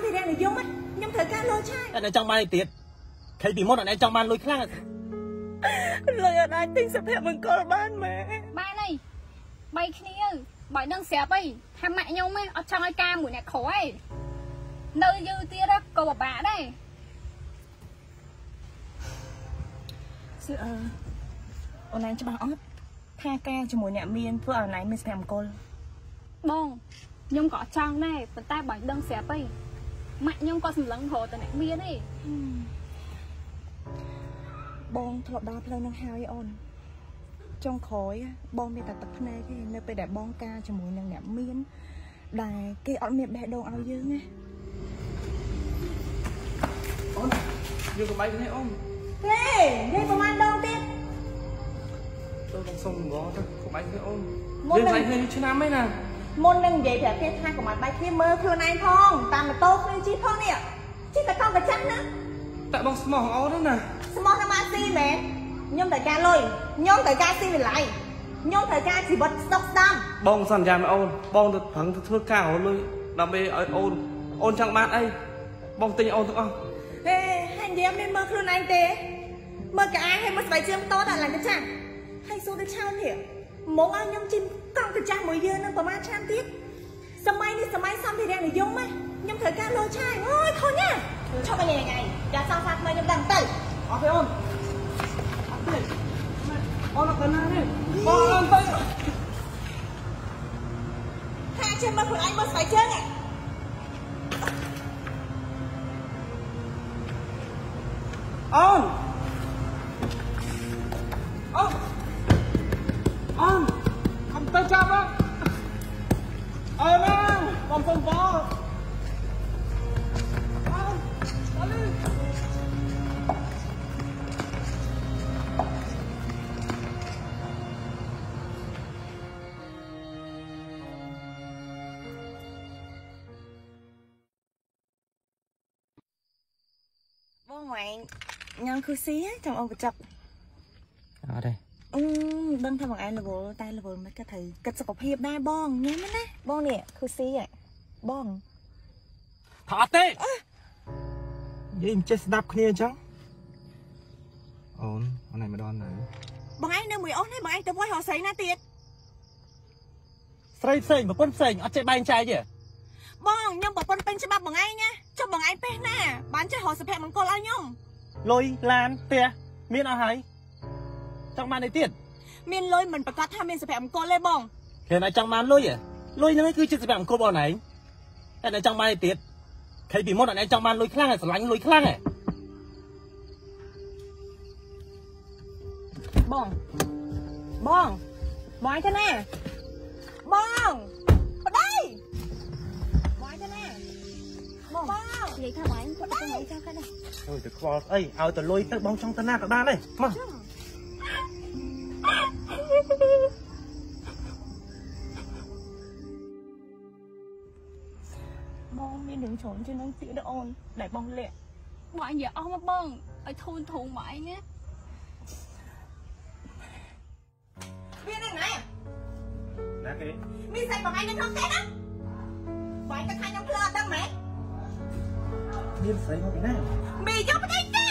សម្ភារៈនិយមខ្ញុំត្រូវការលុយឆាយតែអ្នកចង់បានអីទៀតខៃពីមុនអ្នកចង់បានលុយខ្លាំងលុយអត់អាចទិញសុភមង្គលបានម៉ែបានអីបីគ្នាបើដឹងស្រាប់អីថាម៉ាក់ខ្ញុំឯងអត់ចង់ឲ្យការមួយអ្នកក្រឯងនៅយូរទៀតក៏ពិបាកដែរសឿអឺអូនឯងច្បាស់អត់ថាការជាមួយអ្នកមានធ្វើឲ្យអូនឯងមានសុភមង្គលបងខ្ញុំក៏អត់ចង់ដែរប៉ុន្តែបើដឹងស្រាប់អី ម៉ាក់ខ្ញុំក៏សម្លឹងរកតែអ្នកមានឯងបងធ្លាប់ដើរផ្លូវនឹងហើយអូនចុងក្រោយបងមានតែទឹកភ្នែកទេនៅពេលដែលបងការជាមួយនឹងអ្នកមាន ដែលគេអត់មានបេះដូងឲ្យយើងណាអូនយើងកុំបាយគ្នាអូនទេនិយាយប្រហែលដងទៀតទៅបងសុំងងទៅកុំបាយគ្នាអូនមុនយើងនឹងបាយគ្នានេះឆ្នាំហើយណា មុននឹងនិយាយប្រាប់គេថាកុំឲ្យបាយគ្នាមើលខ្លួនឯងផងតាមម៉ូតូគ្នាជិះផងនេះជិះតែកង់កញ្ចឹងណាតែបងស្មោះអូនហ្នឹងណាស្មោះតាមអាស៊ីមែនខ្ញុំត្រូវការលុយខ្ញុំត្រូវការស៊ីវិល័យខ្ញុំត្រូវការជីវិតស្ដុកស្ដំបងសន្យាមកអូនបងទៅប្រឹងទៅធ្វើការរលុយដើម្បីឲ្យអូនអូនចង់បានអីបងទិញអូនទាំងអស់ហេហើយនិយាយមានមើលខ្លួនឯងទេមើលកាអាហើយមើលស្បែកជើងតតឡើងទៅចាស់ហើយសួរទៅឆោននេះមកឲ្យខ្ញុំជិះ កង់កញ្ចាស់មួយយើងនឹងប្រហែលឆ្នាំទៀតសម័យនេះសម័យសម្ភារៈនិយមហ៎ខ្ញុំត្រូវការលុយឆាយអូយខុសណាឈប់អីថ្ងៃយ៉ាសងសាថ្មីខ្ញុំដឹងទៅអត់ទេអូនអត់ទេអូនអត់ទៅណាទេបងអូនទៅថាជិះមើលខ្លួនឯងមើលស្បែកជើងហ៎អូនអូនអូន បងសុំបងអូនអលីបងម៉ែងញ៉ាំខុស៊ីចាំអូនបញ្ចប់អត់ទេអឺដឹងថាបងឯងរវល់តែរវល់មិនក៏ត្រូវគិតសុខភាពដែរបងញ៉ាំណាបងនេះខុស៊ីហ៎ បងថាអត់ទេនិយាយមិនចេះស្ដាប់គ្នាអញ្ចឹងអូនអូនឯងម្ដងនៅបងឯងនៅមួយអូននេះបងឯងទៅវាយរកស្រីណាទៀតស្រីផ្សេងប្រពន្ធផ្សេងអត់ចេះបែងចែកទេបងខ្ញុំប្រពន្ធពេញច្បាប់បងឯងណាចុះបងឯងពេះណាបានចេះរកសុភមង្គលឲ្យខ្ញុំលុយឡានផ្ទះមានអស់ហើយចង់បានអីទៀតមានលុយមិនប្រកាសថាមានសុភមង្គលទេបងគេណែចង់បានលុយហ៎លុយហ្នឹងឯងគឺជាសម្រាប់អង្គប់បងឯង តែណែចង់បានអីទៀតខៃពីមុនណែចង់បានលុយខ្លាំងហើយស្រឡាញ់លុយខ្លាំងហ៎បងបងបងឯងទៅណាបងប្តីបងឯងទៅណាបងបងនិយាយថាបងគាត់ទៅមិនចង់គាត់ដែរអូយទៅខ្វល់ស្អីឲ្យទៅលុយទៅបងចង់ទៅណាក៏បានដែរមក បងមានរឿងច្រើនជាងនឹងទៀតទេអូនដែលបងលាក់បងនិយាយអស់មកបងឲ្យធូនធូងមកអីណាវានៅណាណាគេមានស្អីបងឯងនៅក្នុងផ្ទះណាបងឯងគិតថាខ្ញុំភ្លើអត់ដឹងមែនមានស្រីមកពីណាមីយកប្តីទេ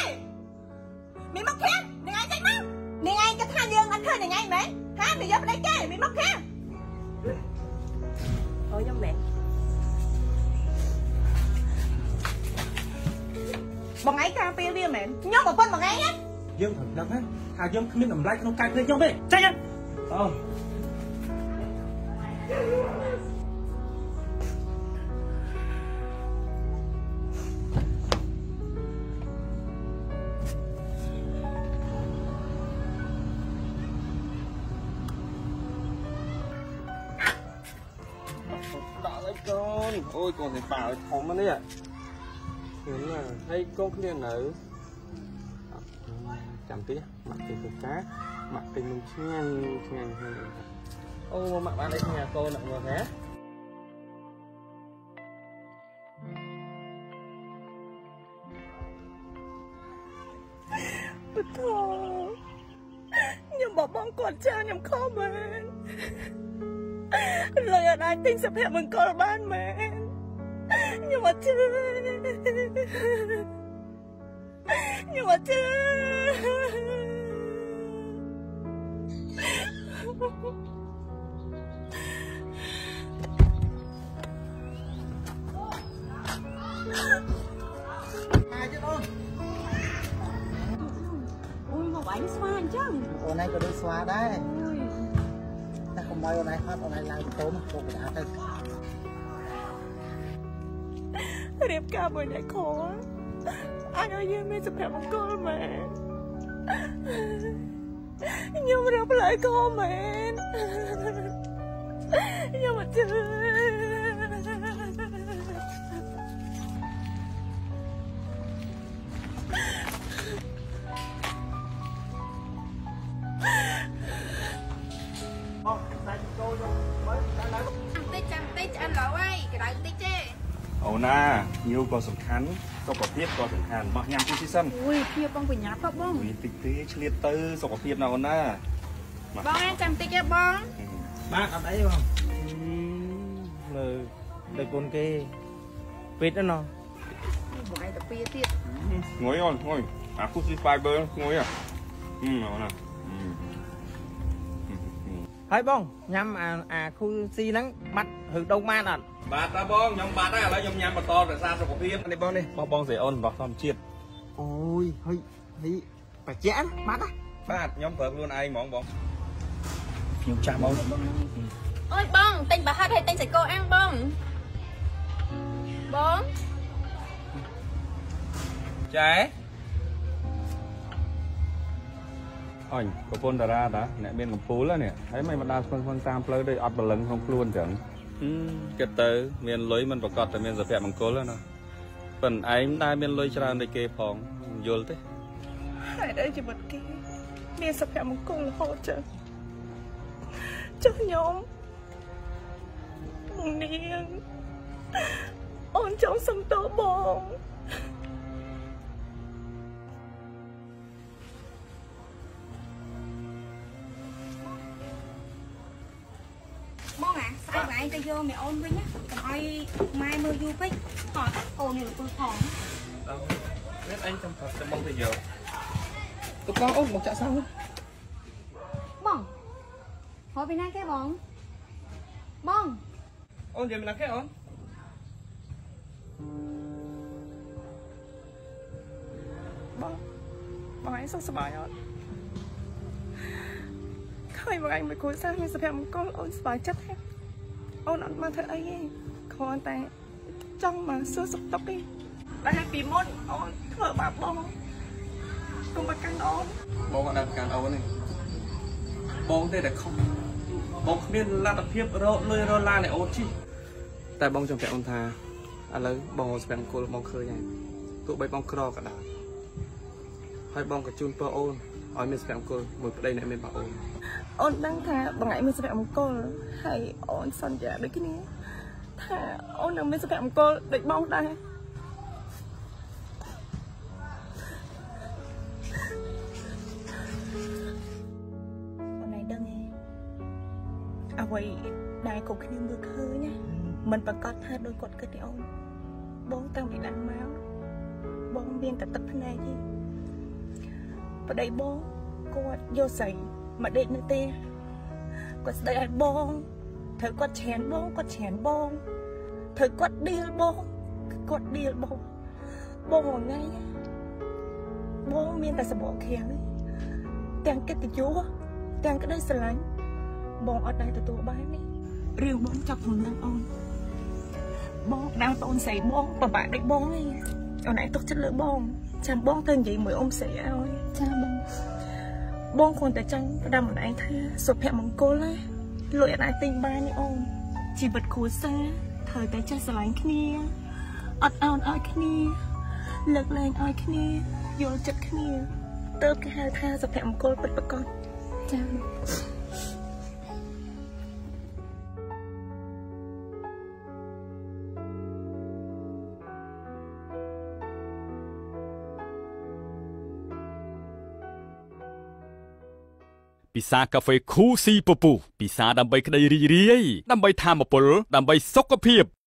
មីមកខាងនឹងឯងចេញមកនឹងឯងគិតថាយើងអត់ឃើញនឹងឯងមែនហាមីយកប្តីទេមីមកខាងអូយខ្ញុំមែន បងឯងការពារវាមែនខ្ញុំប្រពន្ធបងឯងណាយើងត្រូវដឹងណាថាយើងគ្មានតម្លៃក្នុងកាយភ្នែកខ្ញុំទេចេញអូដាក់ឲ្យកូនអូយកូនទៅបាឲ្យធំហ្នឹងនេះឃើ ញណាហើយកូនគ្នានៅចាំតិចម៉ាក់ទៅធ្វើការម៉ាក់ទិញនំឆ្ងាញ់ឆ្ងាញ់ហ្នឹងអូម៉ាក់បានអីញ៉ាកូនអត់មើលហ៎ពធខ្ញុំបបងគាត់ចាខ្ញុំខំមែនលុយអត់អាចទិញសុភមង្គលបានមែន ខ្ញុំខ្ញុំអត់ជឿខ្ញុំអត់ជឿអាយអូនអូយមកបាញ់ស្វាអញ្ចឹងអូនឯ រតែកុំឲ្យអូនឯងហត់អូនឯងឡើងទៅមកពុកកណ្ដាលទៅរៀបការមួយអ្នកខអញឲ្យយើងមានសុភមង្គលមែនខ្ញុំរកផ្លូវក៏មែនខ្ញុំអត់ជឿអូសាច់ចូលយកមើលតែឡើងតិចចាំតិចឆ្អិនឡូវហើយកដៅតិចទេ អូនណាញៀវក៏សំខាន់សុខភាពក៏សំខាន់មកញ៉ាំទីទីសិនអូយភាពបងបញ្ញាប់បងវាតិចទេឆ្លៀតទៅសុខភាពណាអូនណាបងឯងចាំតិចទេបងបាទអត់អីបងលើដូចកូនគេពេកណាណោះបងឯងទៅពីទៀតងុយអូនងុយអាគូស៊ី fiber ងុយហ៎ហឹមអូនណា ហើយបងញ៉ាំអាអាខូស៊ីហ្នឹងបាត់ឬដងម៉ានអត់បាទតាបងខ្ញុំបាទហើយឥឡូវខ្ញុំញ៉ាំបន្តរក្សាសុខភាពនេះបងនេះបងបងស្រីអូនរបស់ធម្មជាតិអូយហើយហើយបច្ចាក់បាត់ហ៎បាទខ្ញុំប្រើខ្លួនឯងហ្មងបងខ្ញុំចាស់មកអូយបងទិញប្រហិតហើយទិញសាច់គោអាំងបងបងចែ អញប្រពន្ធតារាតាអ្នកមានកំពូលហ្នឹងហើយមិនមកដើរស្ពឹងស្ពឹងតាមផ្លូវដូចអត់បលឹងក្នុងខ្លួនចឹងគិតទៅមានលុយមិនប្រកាសតែមានសុភមង្គលទេណាប៉ុន្តែឯងដែរមានលុយច្រើនដូចគេផងយល់ទេហេតុអីជីវិតគេមានសុភមង្គលរហូតចឹងចុះខ្ញុំនាងអូនចង់សុំតបបងបង យកមីអូនវិញណាកុំឲ្យម៉ែមើលយូរពេកថតអូននេះលពើផងមានអញចាំប្រាប់តែមកទៅយកទុកបងអូនមកចាក់សោបងហៅពីណាគេបងបងអូននិយាយមិនណាគេអូនបងបងឯងសុខសប្បាយអត់ឃើញបងឯងមួយគូសារមានសុភមង្គលអូនសប្បាយចិត្តទេ អូនអត់មកធ្វើអីទេគ្រាន់តែចង់មកសួរសុខទុក្ខទេតែពីមុនអូនធ្វើបាបបងកុំមកកាន់អូនបងអត់ដល់កាន់អូនទេបងទេតែខំបងគ្មានលទ្ធភាពរកលុយរកឡានឲ្យអូនជីតែបងចង់ប្រាប់អូនថាឥឡូវបងស្ពាំងគល់បងឃើញហើយទោះបីបងក្រក៏ដោយហើយបងក៏ជូនពរអូនឲ្យមានស្ពាំងគល់មួយប្តីអ្នកមានរបស់អូន អូនដឹងថាបងឯងមានសុភមង្គលហើយអូនសន្យាដូចគ្នាថាអូននឹងមានសុភមង្គលដូចបងដែរអូនឯងដឹងទេអ្វីដែលគ្រប់គ្នាមើលឃើញណាមិនប្រកាសថាដូចគាត់គិតទេអូនបងតាំងពីដើមមកបងមានតែទឹកភ្នែកទេប្តីបងគាត់យកស្រី មកដេកនៅទេគាត់ស្ដីឲ្យបងត្រូវគាត់ច្រានបងគាត់ច្រានបងត្រូវគាត់ឌីលបងគាត់ឌីលបងបងមួយថ្ងៃបងមានតែសបកខាំងទេទាំងកិត្តិយសទាំងក្តីស្រឡាញ់បងអត់ដែលទទួលបានទេរឿងបងចាប់ក្នុងនឹងអូនបងដល់តូនស្រីបងពិបាកដូចបងឯងអូនឯងទុកចិត្តលើបងចាំបងទៅនិយាយមួយអ៊ំស្រីឲ្យចាបង បងគ្រាន់តែចង់ផ្ដាំម្នាក់ឯងថាសុភមង្គលណាលុយអត់អាចទិញបានទេអូនជីវិតគ្រួសារត្រូវតែចេះស្រឡាញ់គ្នាអត់អោនឲ្យគ្នាលើកលែងឲ្យគ្នាយល់ចិត្តគ្នាទើបគេហៅថាសុភមង្គលពិតប្រាកដចា៎ ពិសាកាហ្វេ Cool C ពពុះពិសាដើម្បីក្តីរីករាយដើម្បីធម៌ពលដើម្បីសុខភាព